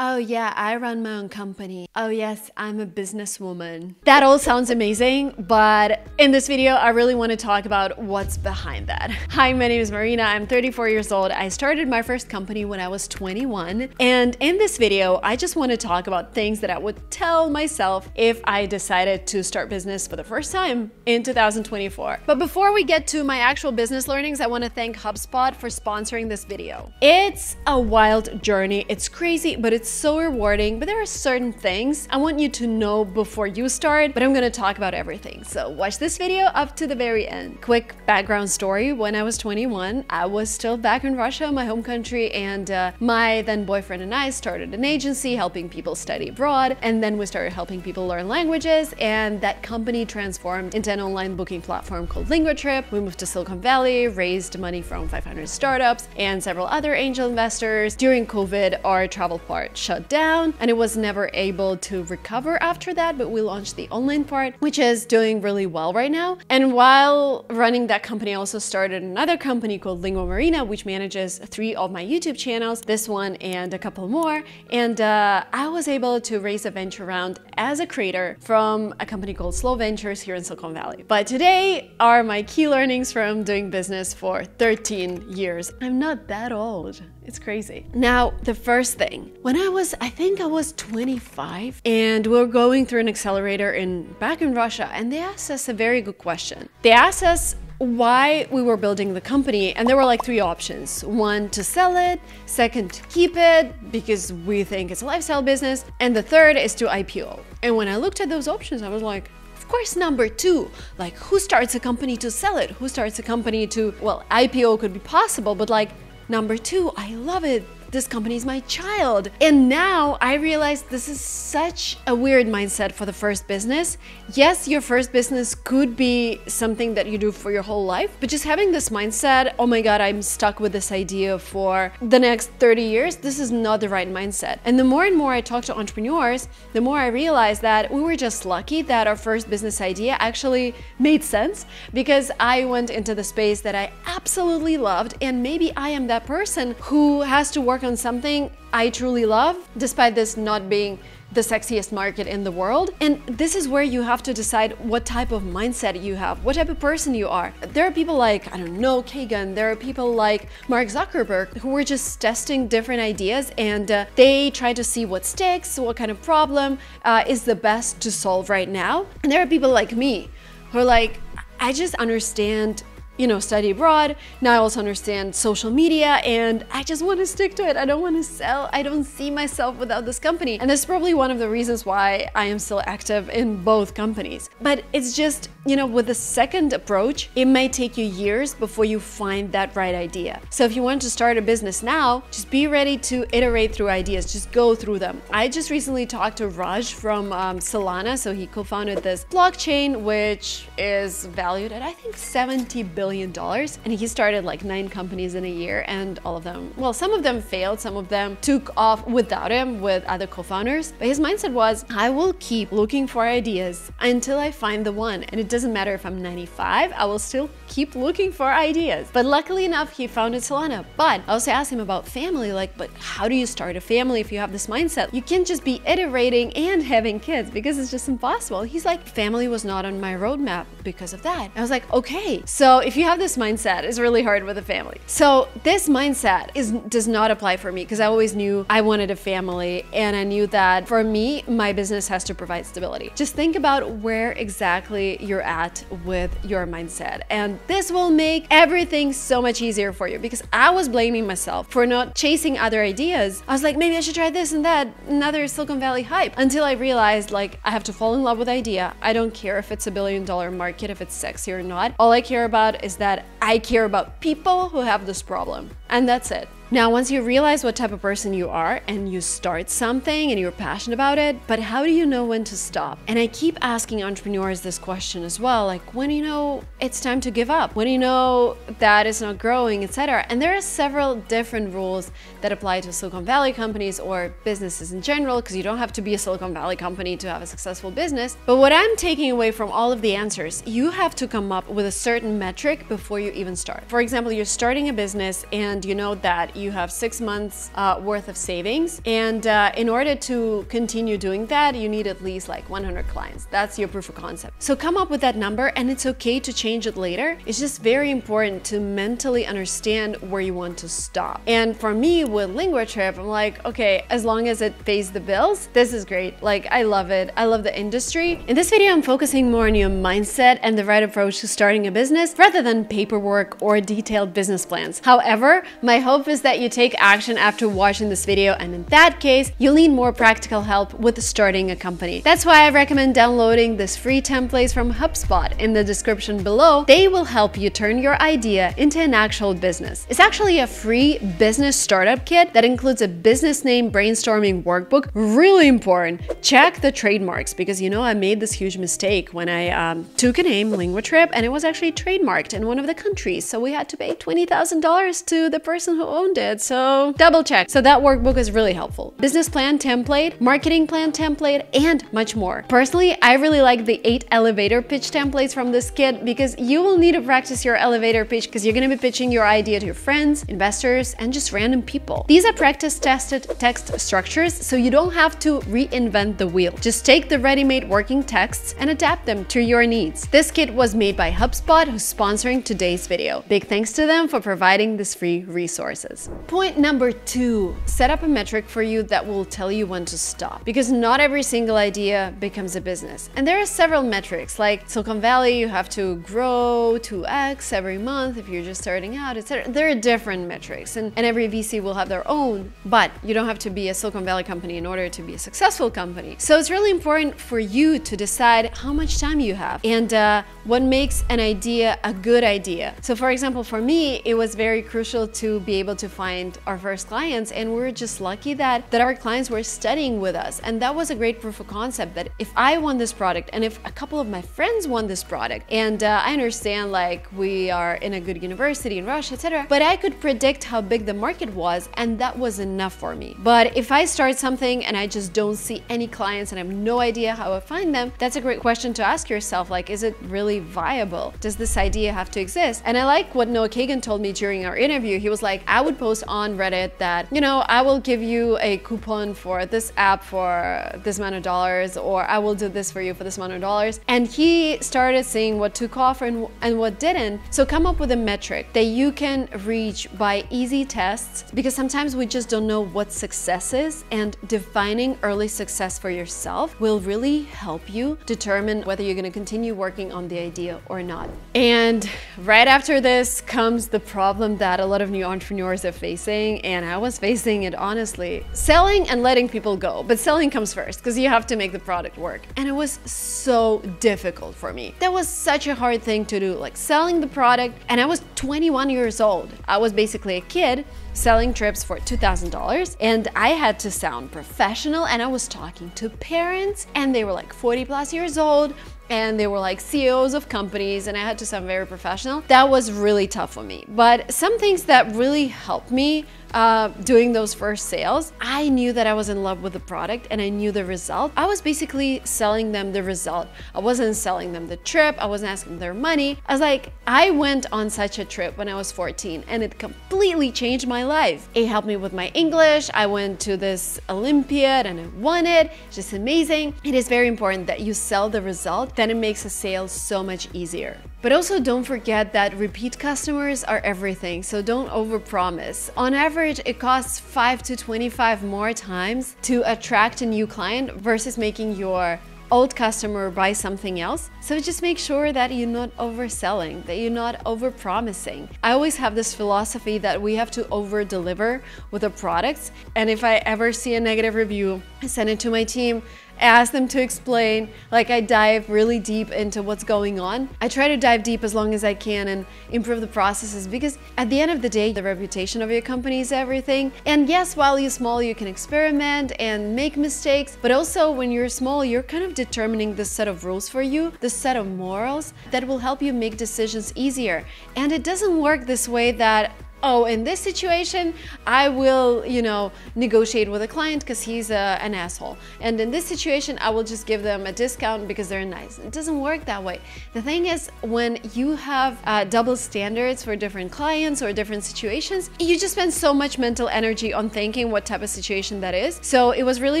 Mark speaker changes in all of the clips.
Speaker 1: Oh, yeah, I run my own company. Oh, yes, I'm a businesswoman. That all sounds amazing, but in this video, I really want to talk about what's behind that. Hi, my name is Marina. I'm 34 years old. I started my first company when I was 21. And in this video, I just want to talk about things that I would tell myself if I decided to start business for the first time in 2024. But before we get to my actual business learnings, I want to thank HubSpot for sponsoring this video. It's a wild journey. It's crazy, but it's so rewarding, but there are certain things I want you to know before you start, but I'm gonna talk about everything. So watch this video up to the very end. Quick background story, when I was 21, I was still back in Russia, my home country, and uh, my then boyfriend and I started an agency helping people study abroad, and then we started helping people learn languages, and that company transformed into an online booking platform called LinguaTrip. We moved to Silicon Valley, raised money from 500 startups and several other angel investors. During COVID, our travel part shut down and it was never able to recover after that, but we launched the online part, which is doing really well right now. And while running that company, I also started another company called Linguamarina, which manages three of my YouTube channels, this one and a couple more. And uh, I was able to raise a venture round as a creator from a company called Slow Ventures here in Silicon Valley. But today are my key learnings from doing business for 13 years. I'm not that old. It's crazy. Now, the first thing, when I was, I think I was 25, and we are going through an accelerator in back in Russia, and they asked us a very good question. They asked us why we were building the company and there were like three options one to sell it second to keep it because we think it's a lifestyle business and the third is to ipo and when i looked at those options i was like of course, number two, like who starts a company to sell it? Who starts a company to, well, IPO could be possible, but like Number two, I love it this company is my child. And now I realize this is such a weird mindset for the first business. Yes, your first business could be something that you do for your whole life, but just having this mindset, oh my God, I'm stuck with this idea for the next 30 years, this is not the right mindset. And the more and more I talk to entrepreneurs, the more I realize that we were just lucky that our first business idea actually made sense because I went into the space that I absolutely loved. And maybe I am that person who has to work work on something I truly love, despite this not being the sexiest market in the world. And this is where you have to decide what type of mindset you have, what type of person you are. There are people like, I don't know, Kagan, there are people like Mark Zuckerberg who were just testing different ideas and uh, they try to see what sticks, what kind of problem uh, is the best to solve right now. And there are people like me who are like, I just understand you know, study abroad. Now I also understand social media and I just want to stick to it. I don't want to sell. I don't see myself without this company. And that's probably one of the reasons why I am still active in both companies. But it's just, you know, with the second approach, it may take you years before you find that right idea. So if you want to start a business now, just be ready to iterate through ideas, just go through them. I just recently talked to Raj from um, Solana. So he co-founded this blockchain, which is valued at, I think, 70 billion billion dollars. And he started like nine companies in a year and all of them, well, some of them failed, some of them took off without him with other co-founders. But his mindset was, I will keep looking for ideas until I find the one. And it doesn't matter if I'm 95, I will still keep looking for ideas. But luckily enough, he founded Solana. But I also asked him about family, like, but how do you start a family if you have this mindset? You can't just be iterating and having kids because it's just impossible. He's like, family was not on my roadmap because of that. I was like, okay, so if you have this mindset, it's really hard with a family. So this mindset is does not apply for me because I always knew I wanted a family and I knew that for me, my business has to provide stability. Just think about where exactly you're at with your mindset. And this will make everything so much easier for you because I was blaming myself for not chasing other ideas. I was like, maybe I should try this and that, another Silicon Valley hype until I realized like I have to fall in love with idea. I don't care if it's a billion dollar market, if it's sexy or not. All I care about is that I care about people who have this problem. And that's it. Now, once you realize what type of person you are and you start something and you're passionate about it, but how do you know when to stop? And I keep asking entrepreneurs this question as well, like when do you know it's time to give up, when do you know that it's not growing, etc. And there are several different rules that apply to Silicon Valley companies or businesses in general, because you don't have to be a Silicon Valley company to have a successful business. But what I'm taking away from all of the answers, you have to come up with a certain metric before you even start. For example, you're starting a business and you know that you have six months uh, worth of savings. And uh, in order to continue doing that, you need at least like 100 clients. That's your proof of concept. So come up with that number and it's okay to change it later. It's just very important to mentally understand where you want to stop. And for me with LinguaTrip, I'm like, okay, as long as it pays the bills, this is great. Like, I love it. I love the industry. In this video, I'm focusing more on your mindset and the right approach to starting a business rather than paperwork or detailed business plans. However, my hope is that you take action after watching this video, and in that case, you'll need more practical help with starting a company. That's why I recommend downloading this free templates from HubSpot in the description below. They will help you turn your idea into an actual business. It's actually a free business startup kit that includes a business name brainstorming workbook. Really important. Check the trademarks because you know I made this huge mistake when I um, took a name, LinguaTrip, and it was actually trademarked in one of the countries. So we had to pay $20,000 to the person who owned it. So double check. So that workbook is really helpful. Business plan template, marketing plan template, and much more. Personally, I really like the eight elevator pitch templates from this kit because you will need to practice your elevator pitch because you're going to be pitching your idea to your friends, investors, and just random people. These are practice tested text structures, so you don't have to reinvent the wheel. Just take the ready-made working texts and adapt them to your needs. This kit was made by HubSpot, who's sponsoring today's video. Big thanks to them for providing this free resources. Point number two, set up a metric for you that will tell you when to stop because not every single idea becomes a business. And there are several metrics like Silicon Valley, you have to grow 2x every month if you're just starting out, etc. There are different metrics and, and every VC will have their own, but you don't have to be a Silicon Valley company in order to be a successful company. So it's really important for you to decide how much time you have and uh, what makes an idea a good idea. So for example, for me, it was very crucial to be able to find our first clients and we're just lucky that, that our clients were studying with us. And that was a great proof of concept that if I want this product and if a couple of my friends want this product, and uh, I understand like we are in a good university in Russia, etc. But I could predict how big the market was and that was enough for me. But if I start something and I just don't see any clients and I have no idea how I find them, that's a great question to ask yourself. Like, is it really viable? Does this idea have to exist? And I like what Noah Kagan told me during our interview. He was like, I would post on Reddit that, you know, I will give you a coupon for this app for this amount of dollars, or I will do this for you for this amount of dollars. And he started seeing what took off and, and what didn't. So come up with a metric that you can reach by easy tests because sometimes we just don't know what success is and defining early success for yourself will really help you determine whether you're going to continue working on the idea or not. And right after this comes the problem that a lot of new entrepreneurs are facing and I was facing it honestly. Selling and letting people go, but selling comes first because you have to make the product work. And it was so difficult for me. That was such a hard thing to do, like selling the product and I was 21 years old. I was basically a kid selling trips for $2,000 and I had to sound professional and I was talking to parents and they were like 40 plus years old and they were like CEOs of companies and I had to sound very professional. That was really tough for me. But some things that really helped me uh, doing those first sales, I knew that I was in love with the product and I knew the result. I was basically selling them the result. I wasn't selling them the trip. I wasn't asking their money. I was like, I went on such a trip when I was 14 and it completely changed my life. It helped me with my English. I went to this Olympiad and I won it. It's Just amazing. It is very important that you sell the result. Then it makes a sale so much easier. But also don't forget that repeat customers are everything, so don't overpromise. On average, it costs 5 to 25 more times to attract a new client versus making your old customer buy something else. So just make sure that you're not overselling, that you're not overpromising. I always have this philosophy that we have to over deliver with the products. And if I ever see a negative review, I send it to my team ask them to explain. Like I dive really deep into what's going on. I try to dive deep as long as I can and improve the processes because at the end of the day, the reputation of your company is everything. And yes, while you're small, you can experiment and make mistakes, but also when you're small, you're kind of determining the set of rules for you, the set of morals that will help you make decisions easier. And it doesn't work this way that oh, in this situation, I will, you know, negotiate with a client because he's a, an asshole. And in this situation, I will just give them a discount because they're nice. It doesn't work that way. The thing is, when you have uh, double standards for different clients or different situations, you just spend so much mental energy on thinking what type of situation that is. So it was really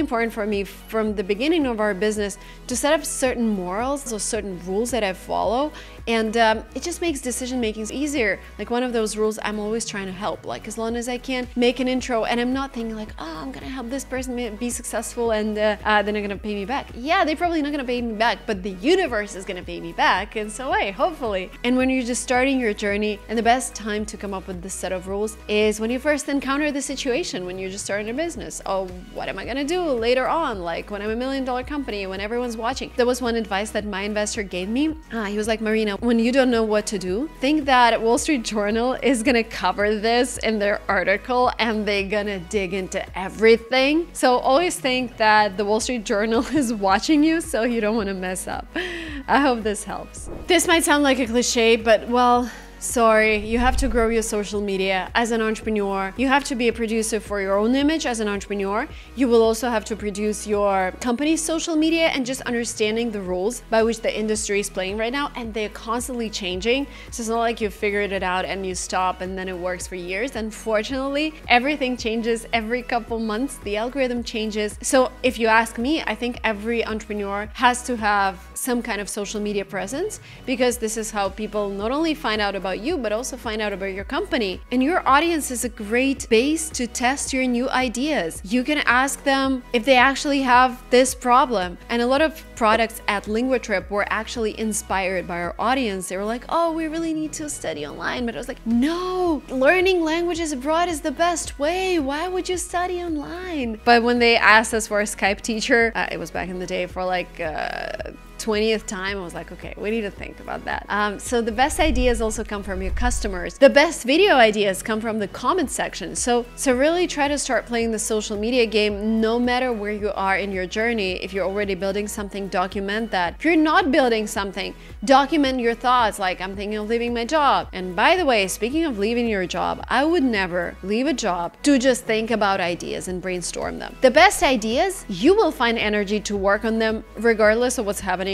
Speaker 1: important for me from the beginning of our business to set up certain morals or certain rules that I follow and um, it just makes decision making easier. Like one of those rules, I'm always trying to help. Like as long as I can make an intro and I'm not thinking like, oh, I'm gonna help this person be successful and uh, uh, they're not gonna pay me back. Yeah, they're probably not gonna pay me back, but the universe is gonna pay me back And so way, hopefully. And when you're just starting your journey, and the best time to come up with this set of rules is when you first encounter the situation, when you're just starting a business. Oh, what am I gonna do later on? Like when I'm a million dollar company, when everyone's watching. There was one advice that my investor gave me. Uh, he was like, Marina, when you don't know what to do, think that Wall Street Journal is gonna cover this in their article and they're gonna dig into everything. So always think that the Wall Street Journal is watching you, so you don't wanna mess up. I hope this helps. This might sound like a cliche, but well, Sorry, you have to grow your social media as an entrepreneur. You have to be a producer for your own image as an entrepreneur. You will also have to produce your company's social media and just understanding the rules by which the industry is playing right now. And they're constantly changing. So it's not like you figured it out and you stop and then it works for years. Unfortunately, everything changes every couple months. The algorithm changes. So if you ask me, I think every entrepreneur has to have some kind of social media presence because this is how people not only find out about about you, but also find out about your company. And your audience is a great base to test your new ideas. You can ask them if they actually have this problem. And a lot of products at LinguaTrip were actually inspired by our audience. They were like, oh, we really need to study online. But I was like, no, learning languages abroad is the best way. Why would you study online? But when they asked us for a Skype teacher, uh, it was back in the day for like uh, 20th time, I was like, okay, we need to think about that. Um, so the best ideas also come from your customers. The best video ideas come from the comment section. So, so really try to start playing the social media game no matter where you are in your journey. If you're already building something, document that. If you're not building something, document your thoughts like I'm thinking of leaving my job. And by the way, speaking of leaving your job, I would never leave a job to just think about ideas and brainstorm them. The best ideas, you will find energy to work on them regardless of what's happening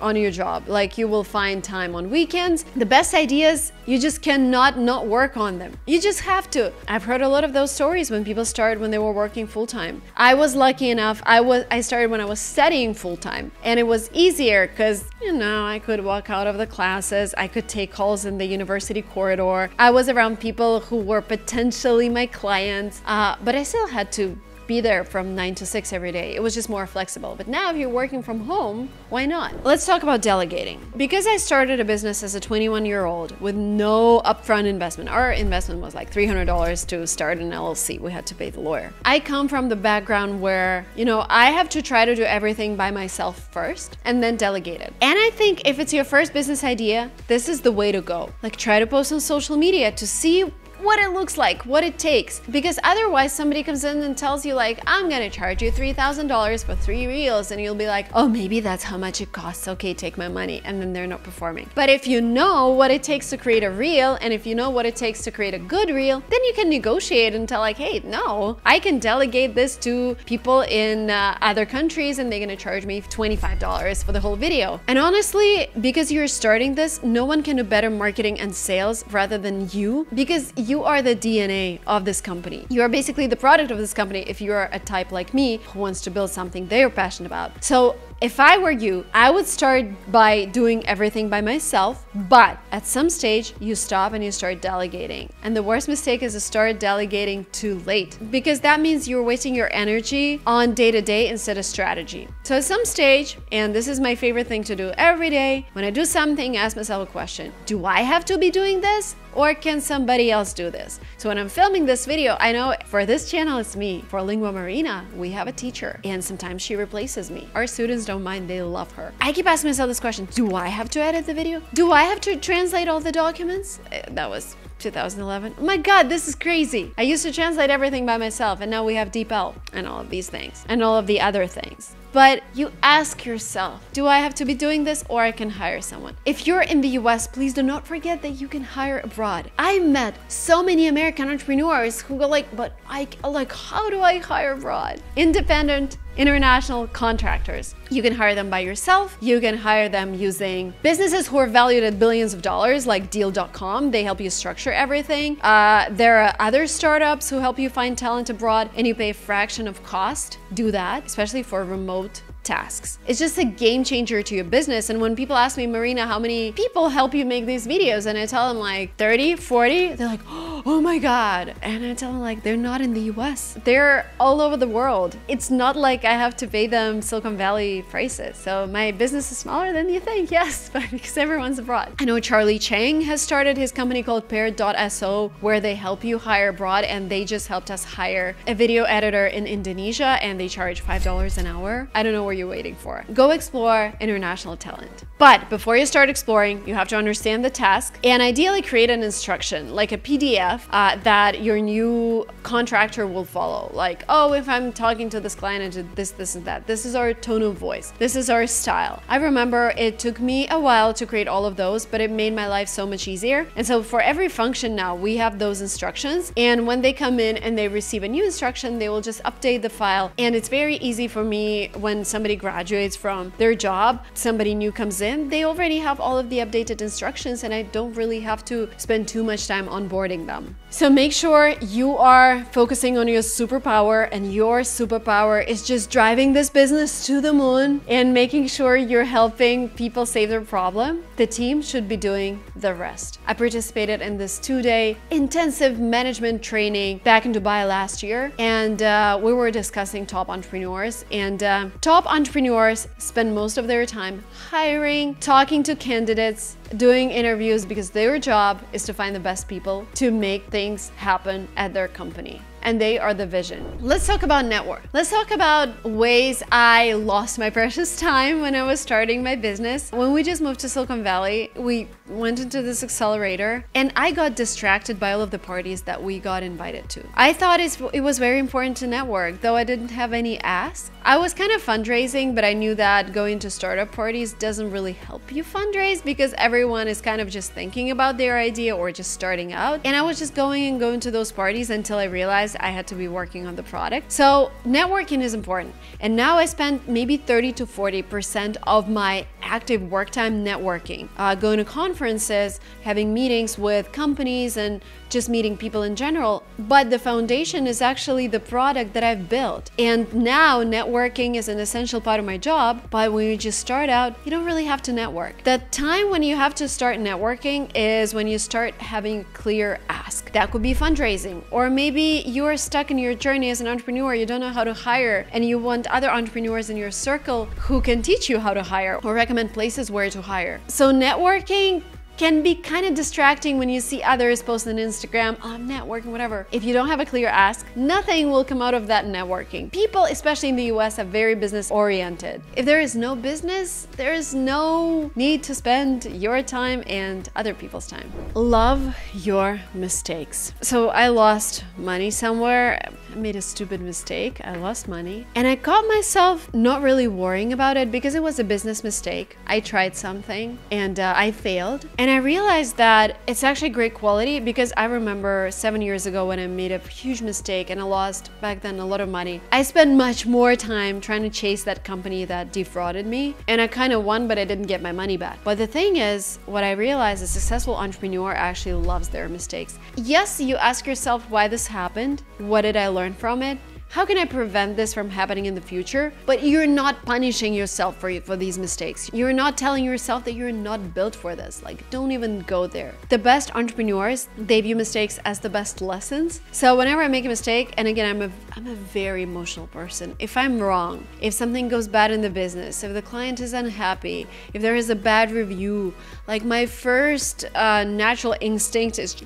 Speaker 1: on your job. Like you will find time on weekends. The best ideas, you just cannot not work on them. You just have to. I've heard a lot of those stories when people started when they were working full time. I was lucky enough. I was I started when I was studying full time, and it was easier cuz you know, I could walk out of the classes, I could take calls in the university corridor. I was around people who were potentially my clients, uh, but I still had to be there from 9 to 6 every day. It was just more flexible. But now, if you're working from home, why not? Let's talk about delegating. Because I started a business as a 21 year old with no upfront investment, our investment was like $300 to start an LLC. We had to pay the lawyer. I come from the background where, you know, I have to try to do everything by myself first and then delegate it. And I think if it's your first business idea, this is the way to go. Like, try to post on social media to see what it looks like, what it takes. Because otherwise somebody comes in and tells you like, I'm gonna charge you $3,000 for three reels and you'll be like, oh, maybe that's how much it costs. Okay, take my money. And then they're not performing. But if you know what it takes to create a reel and if you know what it takes to create a good reel, then you can negotiate and tell like, hey, no, I can delegate this to people in uh, other countries and they're gonna charge me $25 for the whole video. And honestly, because you're starting this, no one can do better marketing and sales rather than you because are the DNA of this company. You are basically the product of this company if you are a type like me who wants to build something they're passionate about. So if I were you, I would start by doing everything by myself, but at some stage you stop and you start delegating. And the worst mistake is to start delegating too late because that means you're wasting your energy on day to day instead of strategy. So at some stage, and this is my favorite thing to do every day, when I do something, I ask myself a question Do I have to be doing this? Or can somebody else do this? So when I'm filming this video, I know for this channel it's me. For Linguamarina, we have a teacher and sometimes she replaces me. Our students don't mind, they love her. I keep asking myself this question, do I have to edit the video? Do I have to translate all the documents? Eh, that was 2011. Oh my god, this is crazy. I used to translate everything by myself and now we have DeepL and all of these things and all of the other things. But you ask yourself, do I have to be doing this or I can hire someone? If you're in the US, please do not forget that you can hire abroad. I met so many American entrepreneurs who were like, but I like how do I hire abroad? Independent international contractors. You can hire them by yourself. You can hire them using businesses who are valued at billions of dollars, like Deel.com. They help you structure everything. Uh, there are other startups who help you find talent abroad and you pay a fraction of cost. Do that, especially for remote tasks. It's just a game changer to your business. And when people ask me, Marina, how many people help you make these videos? And I tell them like 30, 40, they're like, oh Oh my God. And I tell them like, they're not in the US. They're all over the world. It's not like I have to pay them Silicon Valley prices. So my business is smaller than you think, yes, but because everyone's abroad. I know Charlie Chang has started his company called Pair.so where they help you hire abroad and they just helped us hire a video editor in Indonesia and they charge $5 an hour. I don't know where you're waiting for? Go explore international talent. But before you start exploring, you have to understand the task and ideally create an instruction, like a PDF uh, that your new contractor will follow. Like, oh, if I'm talking to this client and to this, this, and that, this is our tone of voice. This is our style. I remember it took me a while to create all of those, but it made my life so much easier. And so for every function now, we have those instructions. And when they come in and they receive a new instruction, they will just update the file. And it's very easy for me when somebody graduates from their job, somebody new comes in, they already have all of the updated instructions and I don't really have to spend too much time onboarding them. them. So make sure you are focusing on your superpower and your superpower is just driving this business to the moon and making sure you're helping people save their problem. The team should be doing the rest. I participated in this two-day intensive management training back in Dubai last year and uh, we were discussing top entrepreneurs and uh, top entrepreneurs spend most of their time hiring talking to candidates, doing interviews because their job is to find the best people to make things happen at their company and they are the vision. Let's talk about network. Let's talk about ways I lost my precious time when I was starting my business. When we just moved to Silicon Valley, we went into this accelerator and I got distracted by all of the parties that we got invited to. I thought it was very important to network, though I didn't have any ask. I was kind of fundraising, but I knew that going to startup parties doesn't really help you fundraise because everyone is kind of just thinking about their idea or just starting out. And I was just going and going to those parties until I realized I had to be working on the product. So networking is important. And now I spend maybe 30 to 40% of my active work time networking, uh, going to conferences, having meetings with companies and just meeting people in general. But the foundation is actually the product that I've built. And now networking is an essential part of my job. But when you just start out, you don't really have to network. The time when you have to start networking is when you start having clear ask. That could be fundraising, or maybe you're stuck in your journey as an entrepreneur, you don't know how to hire, and you want other entrepreneurs in your circle who can teach you how to hire or recommend places where to hire. So networking can be kind of distracting when you see others post on Instagram, I'm networking, whatever. If you don't have a clear ask, nothing will come out of that networking. People, especially in the US, are very business oriented. If there is no business, there is no need to spend your time and other people's time. Love your mistakes. So I lost money somewhere. I made a stupid mistake. I lost money. And I caught myself not really worrying about it because it was a business mistake. I tried something and uh, I failed. And and I realized that it's actually great quality because I remember seven years ago when I made a huge mistake and I lost back then a lot of money. I spent much more time trying to chase that company that defrauded me. And I kind of won, but I didn't get my money back. But the thing is, what I realized a successful entrepreneur actually loves their mistakes. Yes, you ask yourself why this happened. What did I learn from it? How can I prevent this from happening in the future? But you're not punishing yourself for, for these mistakes. You're not telling yourself that you're not built for this. Like, don't even go there. The best entrepreneurs, they view mistakes as the best lessons. So whenever I make a mistake, and again, I'm a, I'm a very emotional person. If I'm wrong, if something goes bad in the business, if the client is unhappy, if there is a bad review, like my first uh, natural instinct is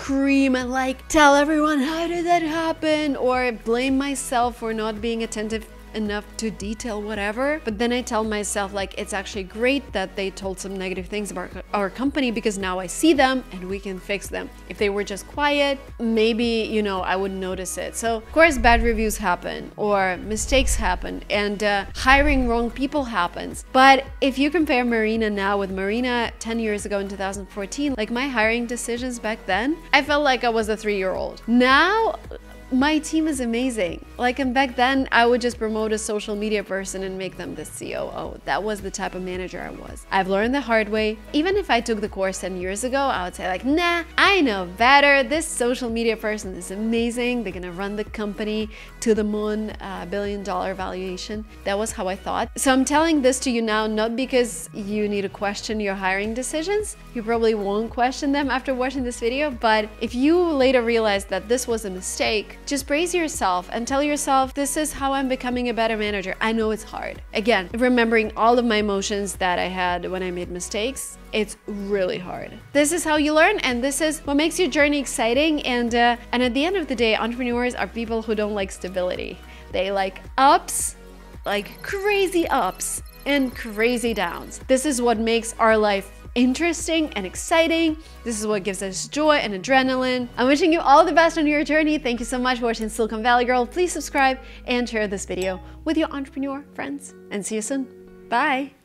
Speaker 1: scream and like tell everyone how did that happen? Or blame myself for not being attentive enough to detail whatever. But then I tell myself, like, it's actually great that they told some negative things about our company because now I see them and we can fix them. If they were just quiet, maybe, you know, I wouldn't notice it. So, of course, bad reviews happen or mistakes happen and uh, hiring wrong people happens. But if you compare Marina now with Marina 10 years ago in 2014, like my hiring decisions back then, I felt like I was a three year old. Now, my team is amazing. Like, and back then, I would just promote a social media person and make them the COO. That was the type of manager I was. I've learned the hard way. Even if I took the course 10 years ago, I would say, like, nah, I know better. This social media person is amazing. They're gonna run the company to the moon, uh, billion dollar valuation. That was how I thought. So I'm telling this to you now, not because you need to question your hiring decisions. You probably won't question them after watching this video, but if you later realize that this was a mistake, just praise yourself and tell yourself, this is how I'm becoming a better manager. I know it's hard. Again, remembering all of my emotions that I had when I made mistakes, it's really hard. This is how you learn, and this is what makes your journey exciting. And uh, and at the end of the day, entrepreneurs are people who don't like stability. They like ups, like crazy ups and crazy downs. This is what makes our life interesting and exciting. This is what gives us joy and adrenaline. I'm wishing you all the best on your journey. Thank you so much for watching Silicon Valley Girl. Please subscribe and share this video with your entrepreneur friends and see you soon. Bye.